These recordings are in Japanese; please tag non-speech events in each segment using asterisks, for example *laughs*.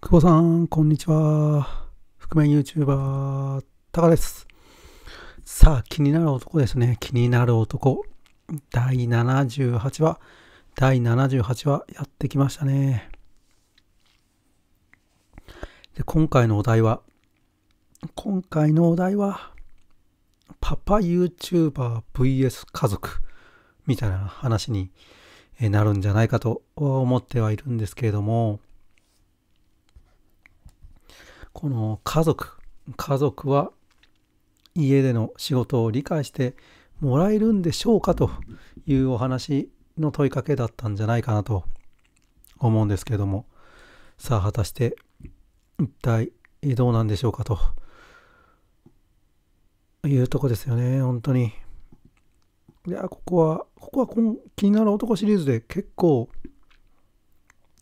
久保さん、こんにちは。覆面 YouTuber、タカです。さあ、気になる男ですね。気になる男。第78話、第78話、やってきましたね。で、今回のお題は、今回のお題は、パパ YouTuber VS 家族みたいな話になるんじゃないかと思ってはいるんですけれども、この家族、家族は家での仕事を理解してもらえるんでしょうかというお話の問いかけだったんじゃないかなと思うんですけれども、さあ果たして一体どうなんでしょうかと。いうとこですよね、本当に。いや、ここは、ここはこの気になる男シリーズで結構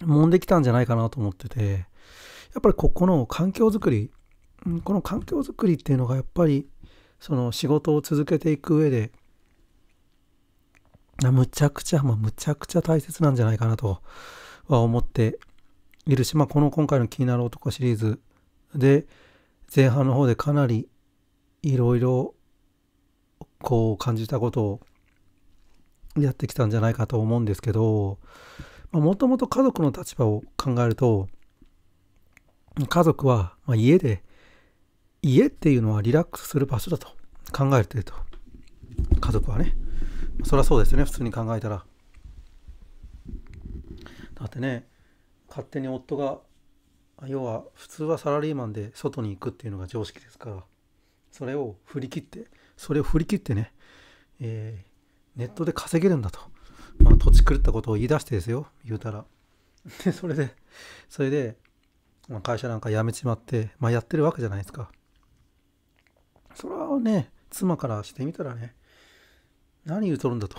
揉んできたんじゃないかなと思ってて、やっぱりここの環境づくり、この環境づくりっていうのがやっぱりその仕事を続けていく上でむちゃくちゃ、まあ、むちゃくちゃ大切なんじゃないかなとは思っているし、まあ、この今回の気になる男シリーズで前半の方でかなりいろいろこう感じたことをやってきたんじゃないかと思うんですけどもともと家族の立場を考えると家族は、ま家で、家っていうのはリラックスする場所だと考えてると。家族はね。そりゃそうですよね、普通に考えたら。だってね、勝手に夫が、要は普通はサラリーマンで外に行くっていうのが常識ですから、それを振り切って、それを振り切ってね、えー、ネットで稼げるんだと。まあ、土地狂ったことを言い出してですよ、言うたら。で、それで、それで、まあ、会社なんか辞めちまって、まあ、やってるわけじゃないですか。それはね、妻からしてみたらね、何言うとるんだと。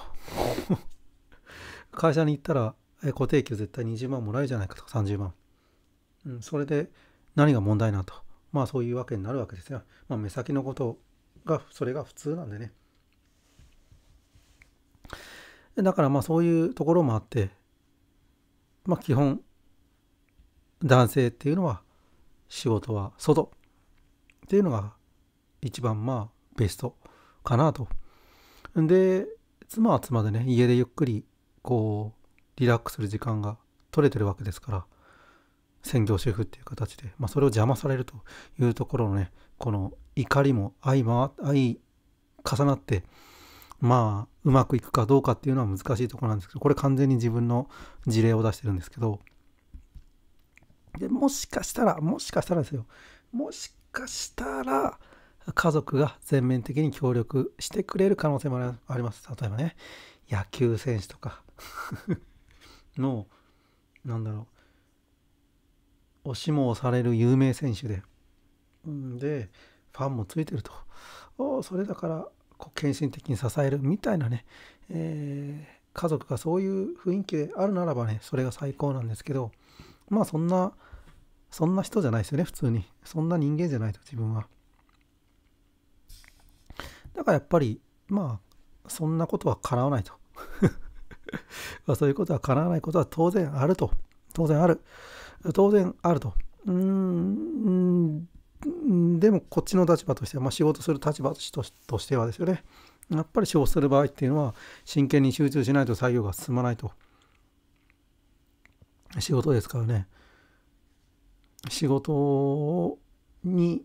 *laughs* 会社に行ったら、え固定給絶対20万もらえるじゃないかとか、30万。うん、それで何が問題なと。まあそういうわけになるわけですよ。まあ目先のことが、それが普通なんでね。だからまあそういうところもあって、まあ基本男性っていうのは仕事は外っていうのが一番まあベストかなと。で妻は妻でね家でゆっくりこうリラックスする時間が取れてるわけですから専業主婦っていう形で、まあ、それを邪魔されるというところのねこの怒りも相ま相重なってまあうまくいくかどうかっていうのは難しいところなんですけどこれ完全に自分の事例を出してるんですけどでもしかしたらもしかしたらですよ。もしかしたら家族が全面的に協力してくれる可能性もあります。例えばね野球選手とか。*laughs* のなんだろう。押しも押される有名選手で。でファンもついてると。おそれだから献身的に支える。みたいなね、えー、家族がそういう雰囲気であるならばねそれが最高なんですけど。まあそんな、そんな人じゃないですよね、普通に。そんな人間じゃないと、自分は。だからやっぱり、まあ、そんなことは叶わないと。*laughs* まあそういうことは叶わないことは当然あると。当然ある。当然あると。うーん、でもこっちの立場としては、まあ、仕事する立場としてはですよね。やっぱり仕事する場合っていうのは真剣に集中しないと作業が進まないと。仕事ですからね仕事に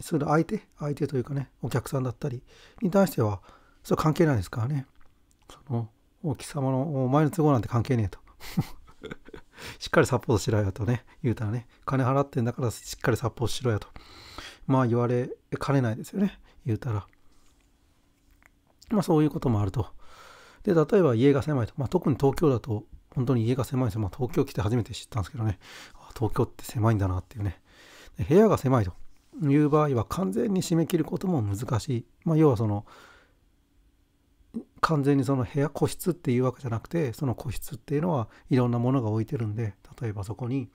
する相手相手というかねお客さんだったりに対してはそれは関係ないですからね。そのお貴様のお前の都合なんて関係ねえと。*laughs* しっかりサポートしろよとね言うたらね金払ってんだからしっかりサポートしろよと。まあ言われかねないですよね。言うたら。まあそういうこともあると。で例えば家が狭いと、まあ、特に東京だと本当に家が狭いんですよ。まあ、東京来て初めて知ったんですけどね、東京って狭いんだなっていうね。部屋が狭いという場合は完全に締め切ることも難しい。まあ、要はその、完全にその部屋個室っていうわけじゃなくてその個室っていうのはいろんなものが置いてるんで例えばそこに、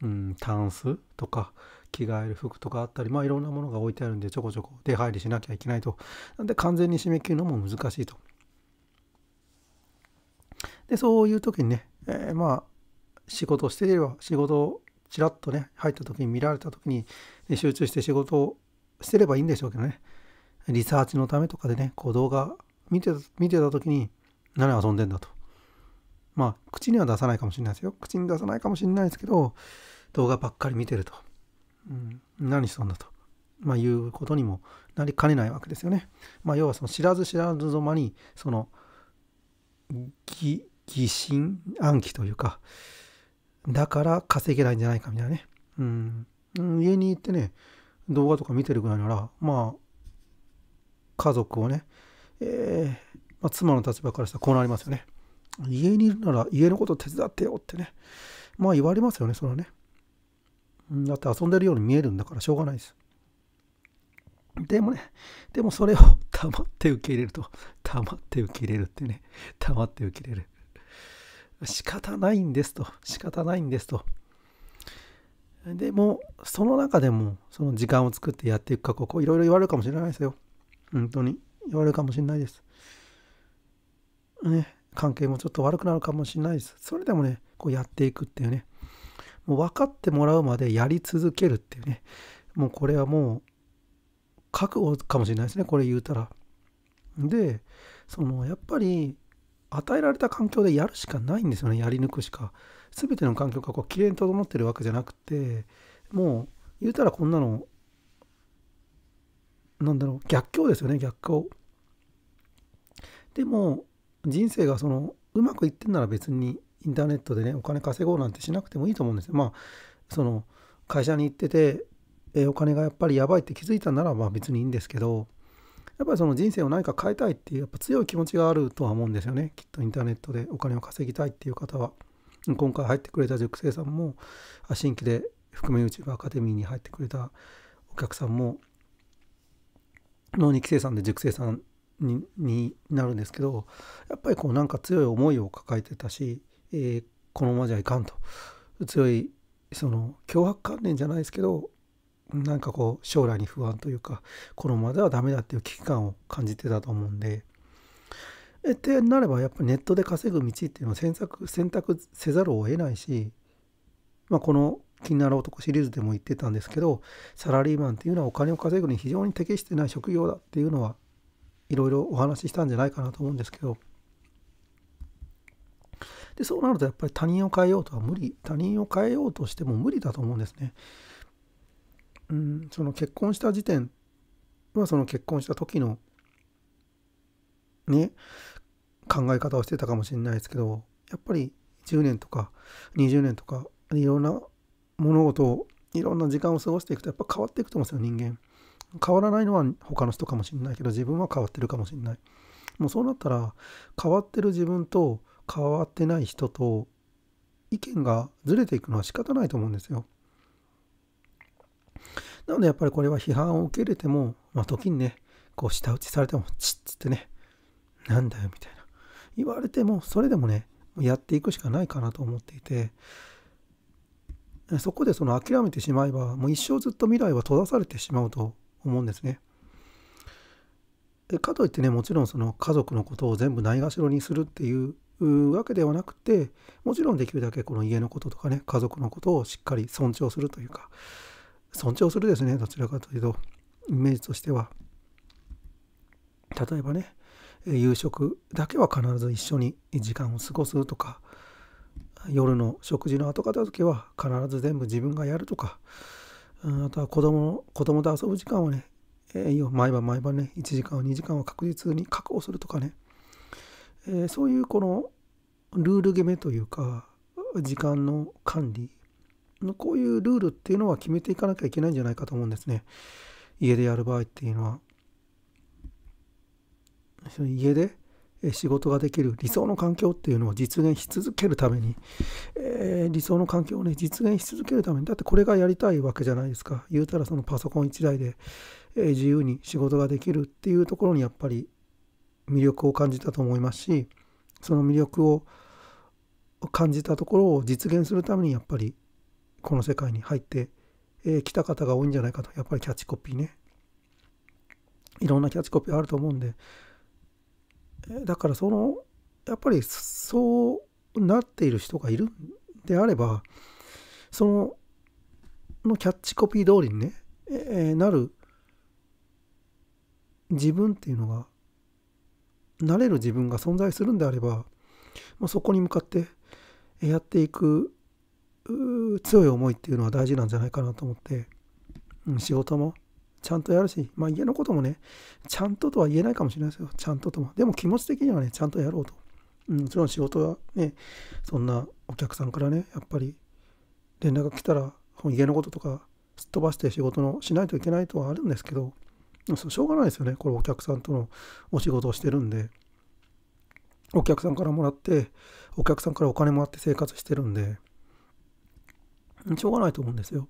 うん、タンスとか着替える服とかあったりまあいろんなものが置いてあるんでちょこちょこ出入りしなきゃいけないとなんで完全に締め切るのも難しいとで、そういう時にね、えー、まあ、仕事をしていれば、仕事をちらっとね入った時に見られた時に集中して仕事をしてればいいんでしょうけどね。リサーチのためとかでねこう動画見て見てた時に何遊んでんだと。まあ口には出さないかもしれないですよ。口に出さないかもしれないですけど動画ばっかり見てると、うん、何しんだと。まあ、いうことにもなりかねないわけですよね。まあ、要はその知らず知らずぞまにその疑疑心暗鬼というかだから稼げないんじゃないかみたいなね、うん、家に行ってね動画とか見てるぐらいならまあ家族をね、えーまあ、妻の立場からしたらこうなりますよね。家にいるなら家のこと手伝ってよってねまあ言われますよねそれはね。だって遊んでるように見えるんだからしょうがないです。でもね、でもそれを *laughs* 黙って受け入れると、黙って受け入れるってね、黙って受け入れる。仕方ないんですと、仕方ないんですと。でも、その中でも、その時間を作ってやっていくか、こういろいろ言われるかもしれないですよ。本当に言われるかもしれないです。ね、関係もちょっと悪くなるかもしれないです。それでもね、こうやっていくっていうね、もう分かってもらうまでやり続けるっていうね、もうこれはもう覚悟かもしれないですねこれ言うたら。でそのやっぱり与えられた環境でやるしかないんですよねやり抜くしか。全ての環境がこうきれいに整ってるわけじゃなくてもう言うたらこんなのなんだろう逆境ですよね逆境。でも人生がそのうまくいってんなら別にインターネットでねお金稼ごうなんてしなくてもいいと思うんですよ。まあその会社に行っててえお金がやっぱりやばいって気づいたならまあ別にいいんですけどやっぱりその人生を何か変えたいっていうやっぱ強い気持ちがあるとは思うんですよね。きっとインターネットでお金を稼ぎたいっていう方は。今回入ってくれた塾生さんも新規で含め YouTube アカデミーに入ってくれたお客さんもの2期生さんで塾生さんにになるんですけどやっぱりこうなんか強い思いを抱えてたし、えー、このままじゃいかんと。強いその脅迫観念じゃないですけどなんかこう将来に不安というかこのままではダメだっていう危機感を感じてたと思うんで。えってなればやっぱネットで稼ぐ道っていうのを選択選択せざるを得ないし、まあ、この「気になる男」シリーズでも言ってたんですけどサラリーマンっていうのはお金を稼ぐに非常に適してない職業だっていうのはいろいろお話ししたんじゃないかなと思うんですけどでそうなるとやっぱり他人を変えようとは無理他人を変えようとしても無理だと思うんですね。うん、その結婚した時点はその結婚した時のね考え方をしてたかもしれないですけどやっぱり10年とか20年とかいろんな物事をいろんな時間を過ごしていくとやっぱ変わっていくと思うんですよ人間。変わらないのは他の人かもしれないけど自分は変わってるかもしれない。もうそうなったら変わってる自分と変わってない人と意見がずれていくのは仕方ないと思うんですよ。なのでやっぱりこれは批判を受け入れても、まあ、時にね、こう舌打ちされても、チッつってね、なんだよみたいな。言われても、それでもね、やっていくしかないかなと思っていて、そこでその諦めてしまえば、もう一生ずっと未来は閉ざされてしまうと思うんですね。かといってね、もちろんその家族のことを全部ないがしろにするっていうわけではなくて、もちろんできるだけこの家のこととかね、家族のことをしっかり尊重するというか、尊重するですねどちらかというとイメージとしては。例えばね夕食だけは必ず一緒に時間を過ごすとか夜の食事の後片付けは必ず全部自分がやるとかあとは子供子供と遊ぶ時間はね、え、毎晩毎晩ね1時間2時間は確実に確保するとかね、えー、そういうこのルール決めというか時間の管理こういうルールっていうのは決めていかなきゃいけないんじゃないかと思うんですね。家でやる場合っていうのは。家で仕事ができる理想の環境っていうのを実現し続けるために、えー、理想の環境をね実現し続けるためにだってこれがやりたいわけじゃないですか言うたらそのパソコン1台で、えー、自由に仕事ができるっていうところにやっぱり魅力を感じたと思いますしその魅力を感じたところを実現するためにやっぱりこの世界に入ってき、えー、た方が多いんじゃないかと。やっぱりキャッチコピーね。いろんなキャッチコピーあると思うんで、だからそのやっぱりそうなっている人がいるんであればそののキャッチコピー通りにね、えー、なる自分っていうのがなれる自分が存在するんであれば、まあ、そこに向かってやっていく強い思いっていうのは大事なんじゃないかなと思って、うん、仕事もちゃんとやるし、まあ、家のこともねちゃんととは言えないかもしれないですよ。ちゃんととも。でも気持ち的にはねちゃんとやろうと、うん、もちろん仕事はねそんなお客さんからねやっぱり連絡が来たら家のこととかすっ飛ばして仕事のしないといけないとはあるんですけどしょうがないですよね。これお客さんとのお仕事をしてるんで。お客さんからもらってお客さんからお金もらって生活してるんで。しょうがないと思うんですよ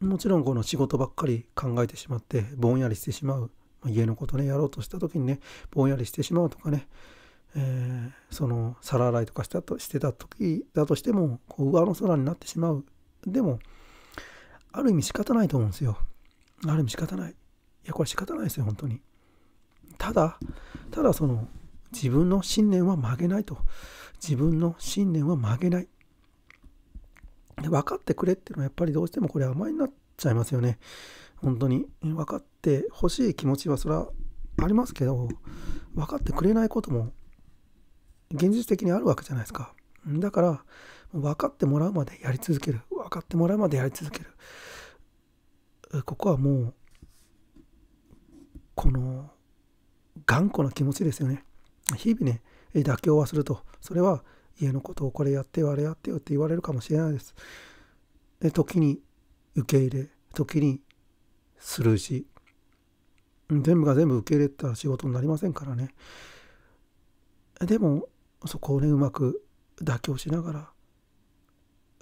もちろんこの仕事ばっかり考えてしまってぼんやりしてしまうま家のことねやろうとした時にねぼんやりしてしまうとかね、えー、その皿洗いとかしたとしてた時だとしてもこう上の空になってしまうでもある意味仕方ないと思うんですよある意味仕方ない。いや、これ仕方ないですよ、本当に。ただ、ただその、自分の信念は曲げないと。自分の信念は曲げない。で分かってくれっていうのはやっぱりどうしてもこれ甘えになっちゃいますよね。本当に。分かってほしい気持ちはそれはありますけど、分かってくれないことも現実的にあるわけじゃないですか。だから、分かってもらうまでやり続ける。分かってもらうまでやり続ける。ここはもうこの頑固な気持ちですよね日々ね妥協はするとそれは家のことをこれやってよあれやってよって言われるかもしれないです。で時に受け入れ時にスルーし全部が全部受け入れたら仕事になりませんからね。でもそこをねうまく妥協しながら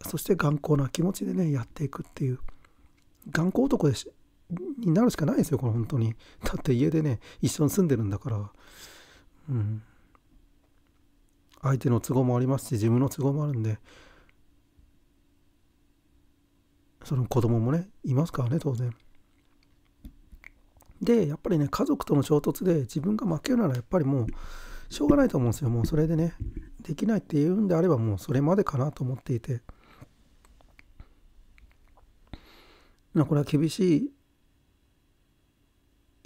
そして頑固な気持ちでねやっていくっていう頑固男でしになるしかないですよこれ本当に。だって家でね一緒に住んでるんだから。うん。相手の都合もありますし自分の都合もあるんでその子供もねいますからね当然。でやっぱりね家族との衝突で自分が負けるならやっぱりもうしょうがないと思うんですよ。もうそれでねできないっていうんであればもうそれまでかなと思っていて。これは厳しい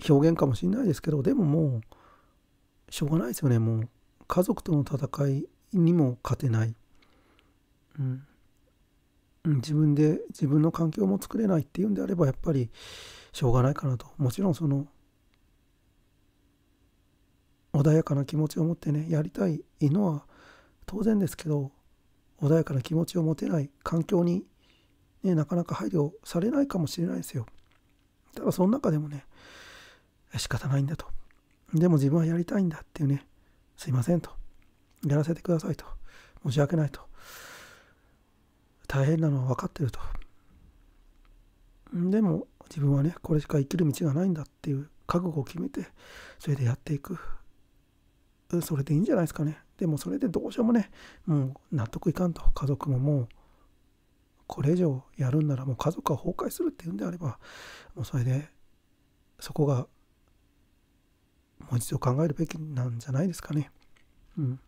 表現かもしれないですけどでももうしょうがないですよねもう。家族との戦いにも勝てない、うん、自分で自分の環境も作れないっていうんであればやっぱりしょうがないかなともちろんその穏やかな気持ちを持ってねやりたいのは当然ですけど穏やかな気持ちを持てない環境にね、なかなか配慮されないかもしれないですよ。ただその中でもね、仕方ないんだと。でも自分はやりたいんだっていうね、すいませんと。やらせてくださいと。申し訳ないと。大変なのは分かってると。でも自分はね、これしか生きる道がないんだっていう覚悟を決めて、それでやっていく。それでいいんじゃないですかね。でもそれでどうしようもね、もう納得いかんと。家族ももうこれ以上やるんならもう家族が崩壊するっていうんであればもうそれでそこが一度考えるべきなんじゃないですかね。うん。っ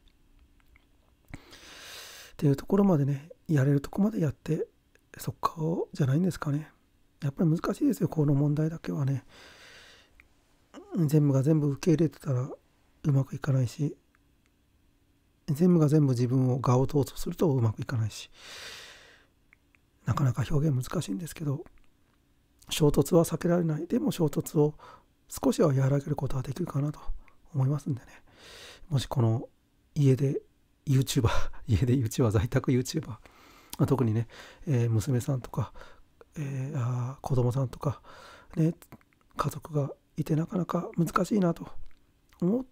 ていうところまでねやれるとこまでやってそこじゃないんですかね。やっぱり難しいですよこの問題だけはね。全部が全部受け入れてたらうまくいかないし全部が全部自分を我を通すとするとうまくいかないしなかなか表現難しいんですけど衝突は避けられないでも衝突を少しは和らげることはできるかなと思いますんでね。もしこの家で YouTuber *laughs* 家で YouTuber 在宅 YouTuber 特にね、えー、娘さんとか、えー、あ子供さんとかね家族がいてなかなか難しいなと思っ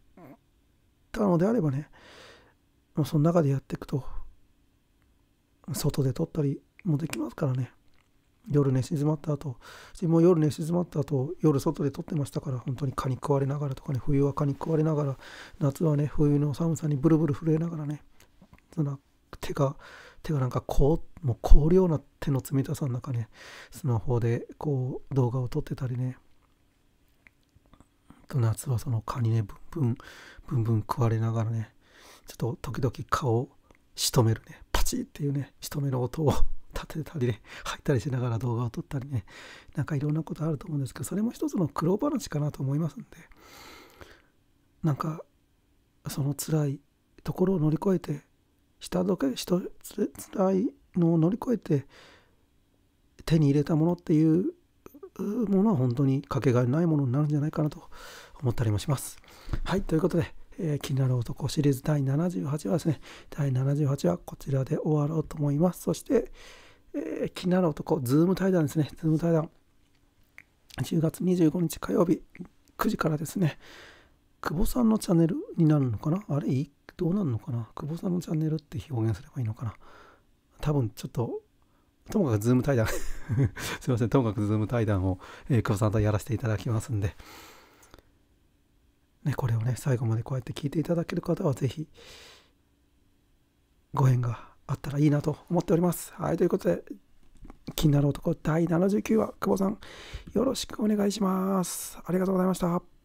たのであればねもうその中でやっていくと外で撮ったりもできますからね。夜寝静まった後自分も夜寝静まった後夜外で撮ってましたから本当に蚊に食われながらとかね冬は蚊に食われながら夏はね冬の寒さにブルブル震えながらねその手が手がなんかこうもう凍るような手の冷たさの中ねスマホでこう動画を撮ってたりね。夏はその蚊にねブンブンブンブン食われながらねちょっと時々顔を仕留めるねパチっていうね仕留める音を立てたりね入ったりしながら動画を撮ったりねなんかいろんなことあると思うんですけどそれも一つの苦労話かなと思いますんでなんかその辛いところを乗り越えて下どけ人辛いのを乗り越えて手に入れたものっていうものは本当にかけがえのないものになるんじゃないかなと思ったりもします。はいということで、えー、気になる男シリーズ第78話ですね第78話こちらで終わろうと思います。そして、えー、気になる男ズーム対談ですね。ズーム対談。10月25日火曜日9時からですね。久保さんのチャンネルになるのかな？あれ？どうなるのかな？久保さんのチャンネルって表現すればいいのかな？多分ちょっとともかくズーム対談。*laughs* すいません。ともかくズーム対談を、えー、久保さんとやらせていただきますんで。ねこれをね最後までこうやって聞いていただける方は是非ご縁があったらいいなと思っております。はいということで気になる男第79話久保さんよろしくお願いします。ありがとうございました。